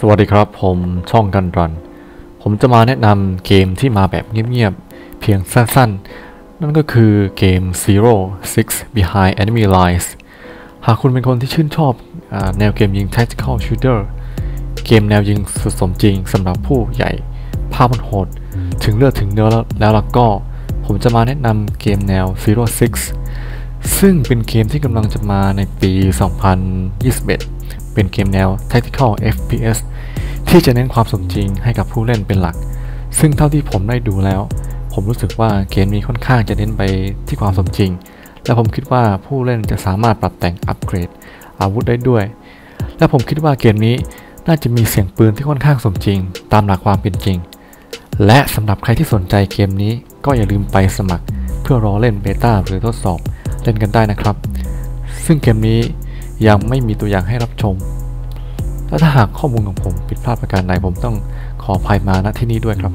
สวัสดีครับผมช่องกันรัน ผมจะมาแนะนำเกมที่มาแบบเงียบๆ เพียงสั้นๆ นั่นก็คือเกม Zero Six Behind Enemy Lines หากคุณเป็นคนที่ชื่นชอบอแนวเกมยิง Tactical Shooter เกมแนวยิงสุดสมจริงสำหรับผู้ใหญ่ ภาพมันโหด ถึงเลือดถึงเนื้อแล้วแล้วล่ะก็ ผมจะมาแนะนำเกมแนว Zero Six ซึ่งเป็นเกมที่กำลังจะมาในปี 2021 เป็นเกมแนว Tactical FPS ที่จะเน้นความสมจริงให้กับผู้เล่นเป็นหลัก ซึ่งเท่าที่ผมได้ดูแล้ว ผมรู้สึกว่าเกมนี้ค่อนข้างจะเน้นไปที่ความสมจริง และผมคิดว่าผู้เล่นจะสามารถปรับแต่งอัปเกรด อาวุธได้ด้วย และผมคิดว่าเกมนี้น่าจะมีเสียงปืนที่ค่อนข้างสมจริง ตามหลักความเป็นจริง และสำหรับใครที่สนใจเกมนี้ก็อย่าลืมไปสมัคร เพื่อรอเล่นเบต้าหรือทดสอบเล่นกันได้นะครับ ซึ่งเกมนี้ยังไม่มีตัวอย่างให้รับชม และถ้าหากข้อมูลของผมผิดพลาดประการใดผมต้องขออภัยมาณที่นี้ด้วยครับ